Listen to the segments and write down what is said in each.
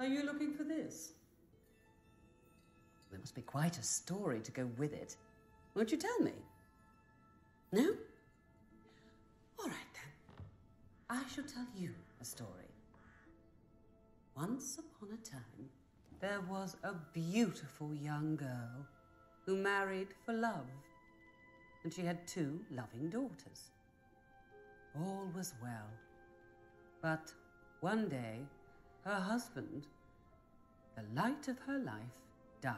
Are you looking for this? There must be quite a story to go with it. Won't you tell me? No? All right then. I shall tell you a story. Once upon a time, there was a beautiful young girl who married for love, and she had two loving daughters. All was well. But one day, her husband, the light of her life, died.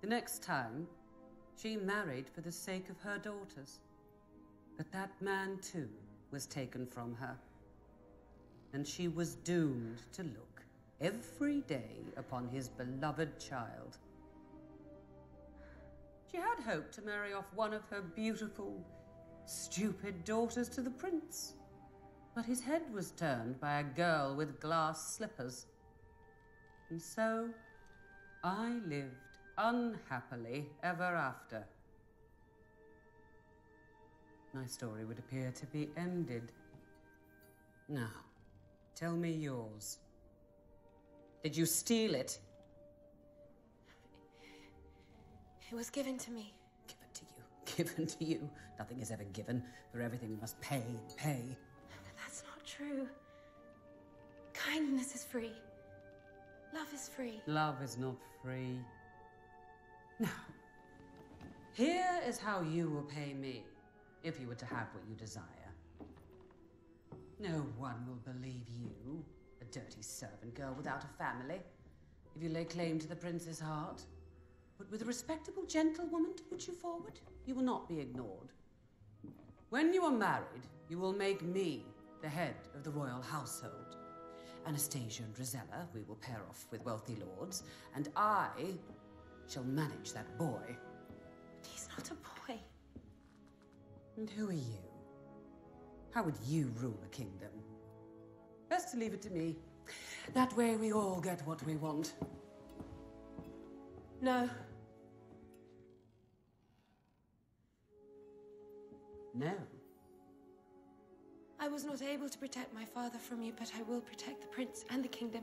The next time, she married for the sake of her daughters. But that man, too, was taken from her. And she was doomed to look every day upon his beloved child. She had hoped to marry off one of her beautiful, stupid daughters to the prince. But his head was turned by a girl with glass slippers. And so I lived unhappily ever after. My story would appear to be ended. Now, tell me yours. Did you steal it? It was given to me. Given to you. Given to you. Nothing is ever given, for everything we must pay pay. True. Kindness is free. Love is free. Love is not free. Now, here is how you will pay me if you were to have what you desire. No one will believe you, a dirty servant girl without a family, if you lay claim to the prince's heart. But with a respectable gentlewoman to put you forward, you will not be ignored. When you are married, you will make me the head of the royal household. Anastasia and Drizella we will pair off with wealthy lords, and I shall manage that boy. But he's not a boy. And who are you? How would you rule a kingdom? Best to leave it to me. That way we all get what we want. No. No. I was not able to protect my father from you, but I will protect the prince and the kingdom.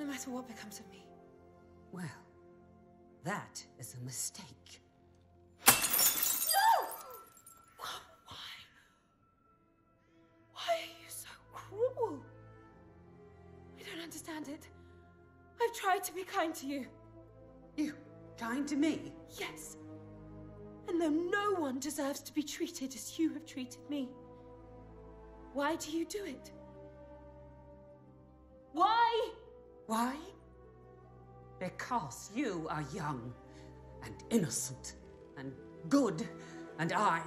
No matter what becomes of me. Well, that is a mistake. No! Why? Why are you so cruel? I don't understand it. I've tried to be kind to you. You kind to me? Yes. And though no one deserves to be treated as you have treated me, why do you do it? Why? Why? Because you are young and innocent and good, and I